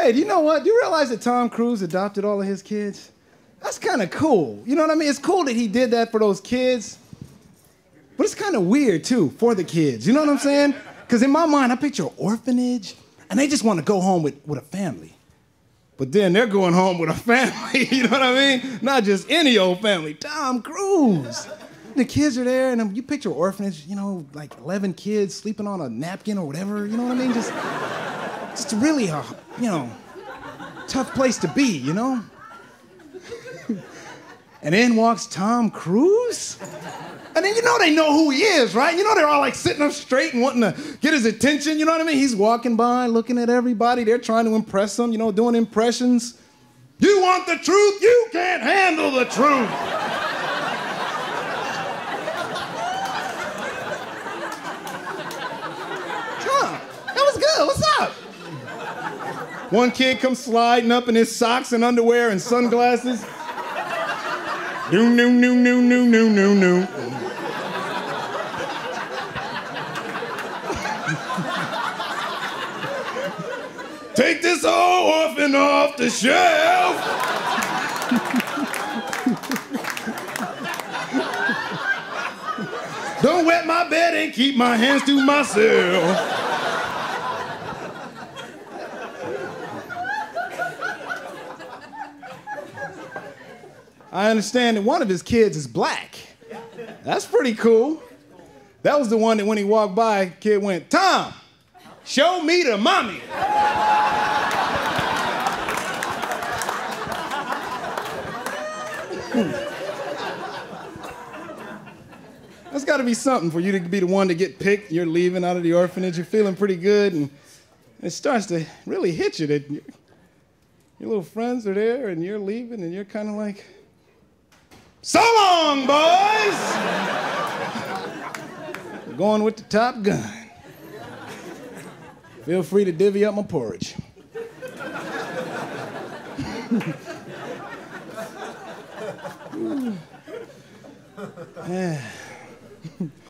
Hey, do you know what? Do you realize that Tom Cruise adopted all of his kids? That's kind of cool. You know what I mean? It's cool that he did that for those kids, but it's kind of weird too for the kids. You know what I'm saying? Because in my mind, I picture an orphanage, and they just want to go home with, with a family. But then they're going home with a family, you know what I mean? Not just any old family, Tom Cruise. The kids are there, and um, you picture an orphanage, you know, like 11 kids sleeping on a napkin or whatever, you know what I mean? Just, just really a, you know, tough place to be, you know? and in walks Tom Cruise. And then you know they know who he is, right? You know they're all like sitting up straight and wanting to get his attention. You know what I mean? He's walking by, looking at everybody. They're trying to impress him, you know, doing impressions. You want the truth? You can't handle the truth. Tom, that was good. What's up? One kid comes sliding up in his socks and underwear and sunglasses. No, no, no, no, no, no, no, no. Take this old orphan off the shelf. Don't wet my bed and keep my hands to myself. I understand that one of his kids is black. That's pretty cool. That was the one that when he walked by, kid went, Tom, show me the mommy. That's got to be something for you to be the one to get picked. You're leaving out of the orphanage, you're feeling pretty good, and it starts to really hit you that your little friends are there and you're leaving, and you're kind of like, so long, boys! Going with the top gun. Feel free to divvy up my porridge. yeah.